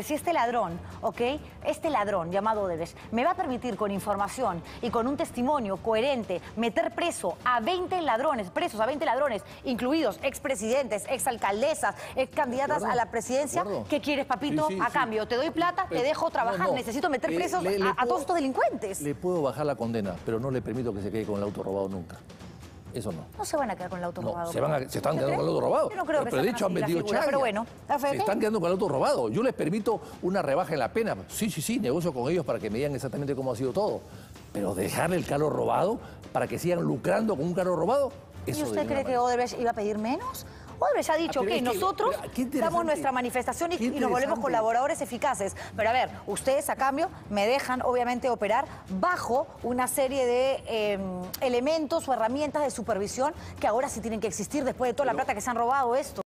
Si este ladrón, ¿ok? Este ladrón llamado Odebrecht me va a permitir con información y con un testimonio coherente meter preso a 20 ladrones, presos a 20 ladrones, incluidos expresidentes, exalcaldesas, ex candidatas a la presidencia, ¿qué quieres, papito? Sí, sí, a sí. cambio, te doy plata, te dejo trabajar, no, no. necesito meter Le- presos le- le a, todos estos delincuentes. Le puedo bajar la condena, pero no le permito que se quede con el auto robado nunca. Eso no. No se van a quedar con el auto No, robado. se, van a- se están ¿Usted quedando cree? con el auto robado. Yo no creo que pero de hecho han vendido figura. Pero bueno, ¿la fe se están quedando con el auto robado. Yo les permito una rebaja en la pena. Sí, sí, sí, negocio con ellos para que me digan exactamente cómo ha sido todo. Pero dejarle el carro robado para que sigan lucrando con un carro robado, ¿Y eso de usted cree que. Odebrecht iba a pedir menos? Odebrecht ha dicho Ah, que es que- nosotros damos nuestra manifestación y, nos volvemos colaboradores eficaces. Pero a ver, ustedes a cambio me dejan obviamente operar bajo una serie de eh, elementos o herramientas de supervisión que ahora sí tienen que existir después de toda la plata que se han robado esto.